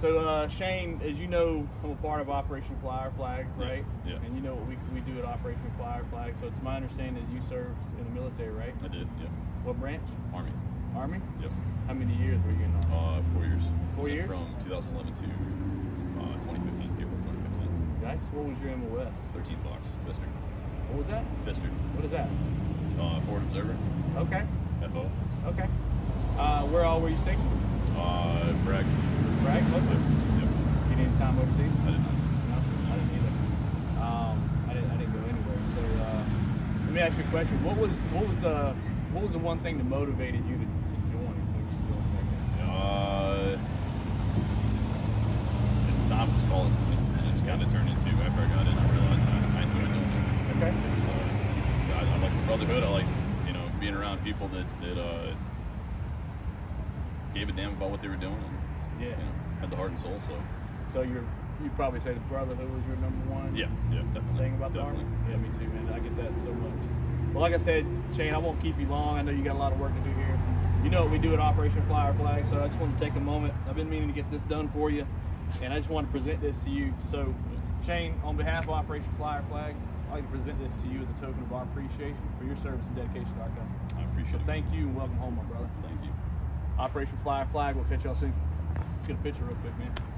So uh, Shane, as you know, I'm a part of Operation Fly Our Flag, right? yeah. And you know what we, we do at Operation Fly Our Flag. So it's my understanding that you served in the military, right? I did. Yep. What branch? Army. Army. Yep. How many years were you in Army? Uh, four years. Four So years? From 2011 to uh, 2015. April 2015. Nice. What was your MOS? 13 Fox. Fister. What was that? Fister. What is that? Uh, Forward Observer. Okay. FO. Okay. Uh, where all were you stationed? Uh, Bragg. Bragg, mostly. Yep. You did time overseas? I did not. No, I didn't either. Um, I didn't. I didn't go anywhere. So uh, let me ask you a question. What was what was the what was the one thing that motivated you to, to join when you joined back then? Uh, at the time was called, and it just kind of turned into after I got in, I realized I, I enjoyed doing it. Okay. Uh, I, I liked the brotherhood. I liked, you know, being around people that that uh, gave a damn about what they were doing and Yeah. know, had the heart and soul. So So you're you probably say the brotherhood was your number one. yeah, yeah, definitely. Thing about the army. Yeah, me too, man. I get that so much. Well, like I said, Shane, I won't keep you long. I know you got a lot of work to do here. You know what we do at Operation Fly Our Flag, so I just want to take a moment. I've been meaning to get this done for you, and I just want to present this to you. So, Shane, on behalf of Operation Fly Our Flag, I'd like to present this to you as a token of our appreciation for your service and dedication to our country. I appreciate it. Thank you and welcome home, my brother. Thank you. Operation Fly Our Flag. We'll catch y'all soon. Get a picture real quick, man.